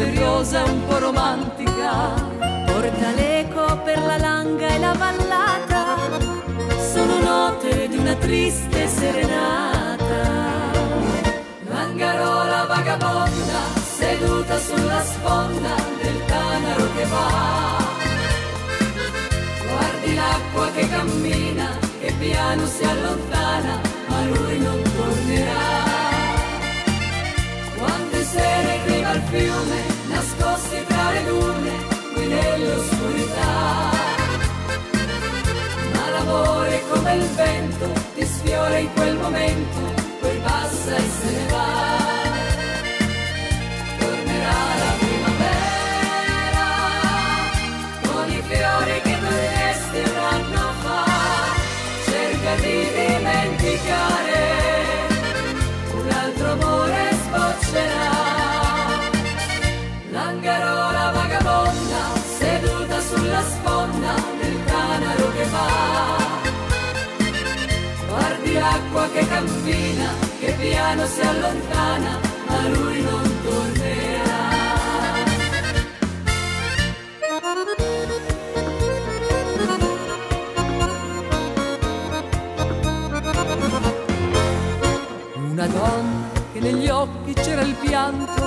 misteriosa e un po' romantica. Porta l'eco per la langa e la vallata. Sono note di una triste serenata. Langarola vagabonda, seduta sulla sponda del Tanaro che va. Guardi l'acqua che cammina, che piano si allontana, ma lui non tornerà. Quante sere in riva al fiume, come il vento ti sfiora in quel momento, poi passa e se ne va. L'acqua che cammina, che piano si allontana, ma lui non tornerà. Una donna che negli occhi c'era il pianto,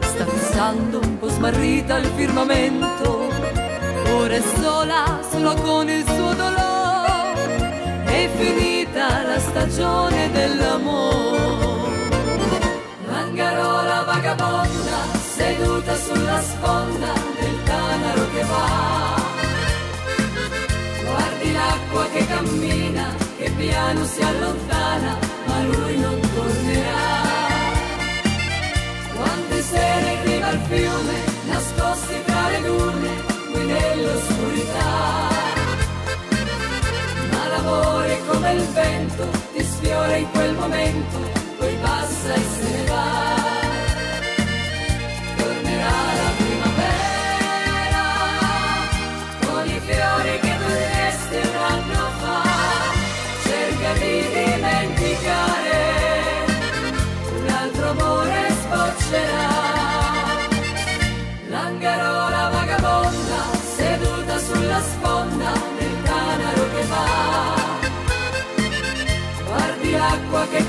sta fissando un po' smarrita il firmamento. Ora è sola, sola con il suo dolore, stagione dell'amore. Langarola vagabonda, seduta sulla sponda del Tanaro che va. Guardi l'acqua che cammina, che piano si allontana, ma lui non tornerà. Quante sere in riva al fiume, nascosti tra le dune, qui nell'oscurità. Ma l'amore come il vento ti sfiora in quel momento, poi passa e se ne va. Tornerà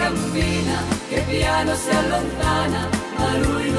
l'acqua che cammina, che piano si allontana, ma lui non torna.